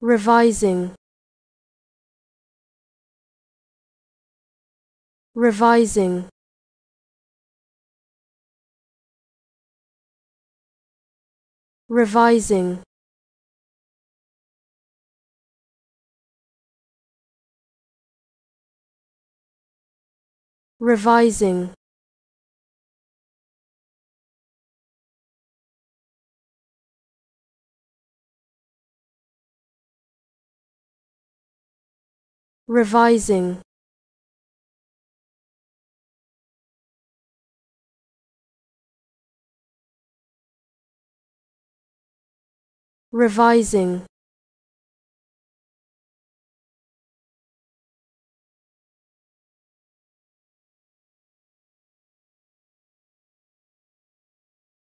revising. Revising. Revising. Revising revising. Revising